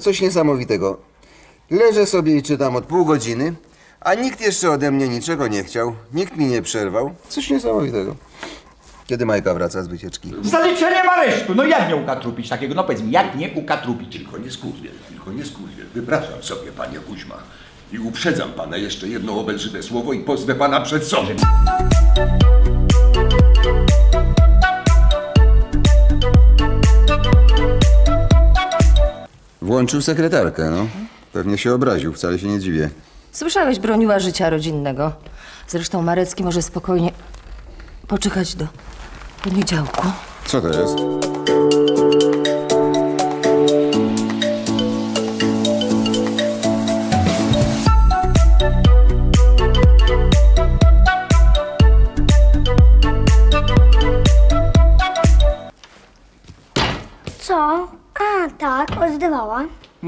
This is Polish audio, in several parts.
coś niesamowitego. Leżę sobie i czytam od pół godziny, a nikt jeszcze ode mnie niczego nie chciał. Nikt mi nie przerwał. Coś niesamowitego. Kiedy Majka wraca z wycieczki? Z zaliczeniem aresztu. No jak nie ukatrupić takiego? No powiedz mi, jak nie ukatrupić? Tylko nie skurwiel, tylko nie skurwiel. Wypraszam sobie, panie Kuźma. I uprzedzam pana jeszcze jedno obelżywe słowo i pozwę pana przed sądem. Włączył sekretarkę, no. Pewnie się obraził, wcale się nie dziwię. Słyszałeś, broniła życia rodzinnego. Zresztą Marecki może spokojnie poczekać do poniedziałku. Co to jest?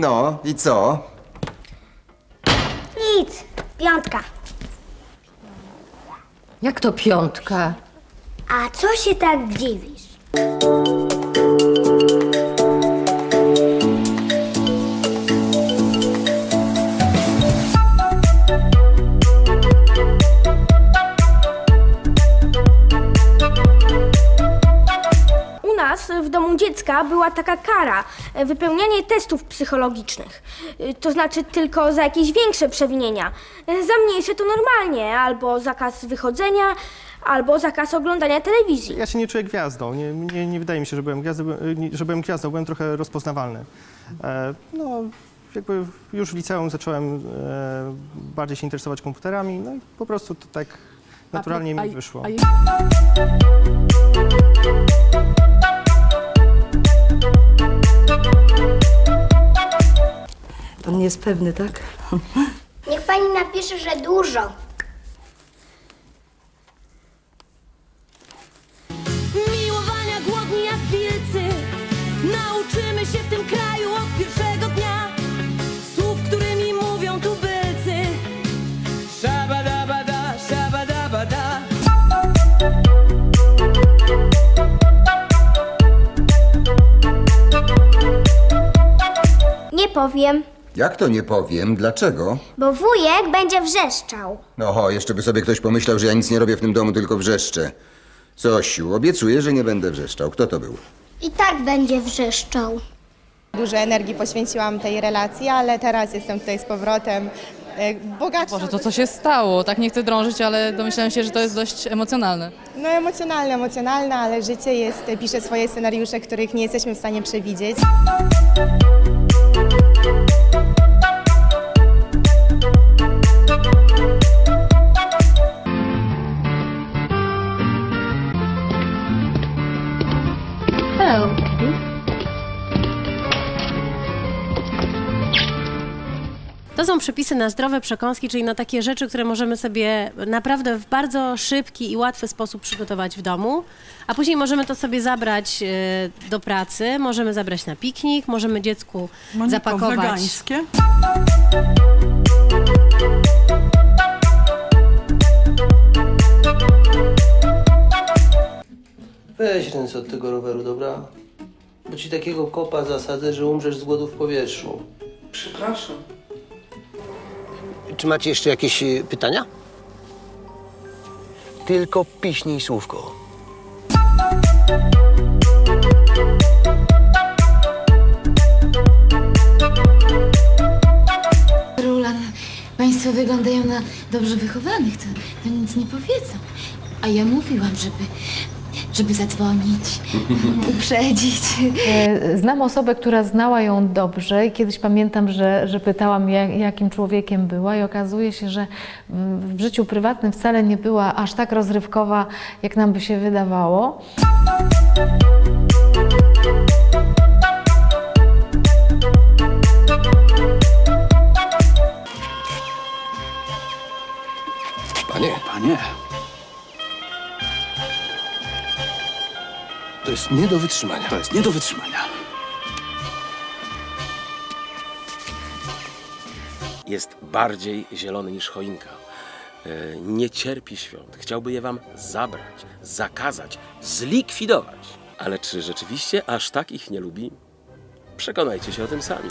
No i co? Nic, piątka. Jak to piątka? A co się tak dziwisz? Dziecka była taka kara e, wypełnianie testów psychologicznych. E, To znaczy tylko za jakieś większe przewinienia. E, Za mniejsze to normalnie, albo zakaz wychodzenia, albo zakaz oglądania telewizji. Ja się nie czuję gwiazdą. Nie, nie, nie wydaje mi się, że byłem, gwiazdą, że byłem gwiazdą. Byłem trochę rozpoznawalny. E, no, jakby już w liceum zacząłem e, bardziej się interesować komputerami. No i po prostu to tak naturalnie mi wyszło. Pan nie jest pewny, tak? Niech pani napisze, że dużo. Miłowania głodni jak wilcy. Nauczymy się w tym kraju od pierwszego dnia. Słów, którymi mówią tubylcy Szabadabada, szabadabada Nie powiem, Jak to nie powiem? Dlaczego? bo wujek będzie wrzeszczał. No ho, jeszcze by sobie ktoś pomyślał, że ja nic nie robię w tym domu, tylko wrzeszczę. Zosiu, obiecuję, że nie będę wrzeszczał. Kto to był? I tak będzie wrzeszczał. Dużo energii poświęciłam tej relacji, ale teraz jestem tutaj z powrotem e, bogatsza. Boże, to co się stało? Tak nie chcę drążyć, ale domyślałem się, że to jest dość emocjonalne. No emocjonalne, emocjonalne, ale życie jest, pisze swoje scenariusze, których nie jesteśmy w stanie przewidzieć. To są przepisy na zdrowe przekąski, czyli na takie rzeczy, które możemy sobie naprawdę w bardzo szybki i łatwy sposób przygotować w domu, a później możemy to sobie zabrać e, do pracy, możemy zabrać na piknik, możemy dziecku zapakować. wegańskie? Weź ręce od tego roweru, dobra? Bo ci takiego kopa zasadzę, że umrzesz z głodu w powietrzu. Przepraszam. Czy macie jeszcze jakieś y, pytania? Tylko piśnij słówko. Roland, państwo wyglądają na dobrze wychowanych, to, to nic nie powiedzą. A ja mówiłam, żeby, żeby zadzwonić, uprzedzić. E, Znam osobę, która znała ją dobrze i kiedyś pamiętam, że, że pytałam, jak, jakim człowiekiem była i okazuje się, że w w życiu prywatnym wcale nie była aż tak rozrywkowa, jak nam by się wydawało. To jest nie do wytrzymania. to jest nie do wytrzymania. Jest bardziej zielony niż choinka. E, Nie cierpi świąt. Chciałby je wam zabrać, zakazać, zlikwidować. Ale czy rzeczywiście aż tak ich nie lubi? Przekonajcie się o tym sami.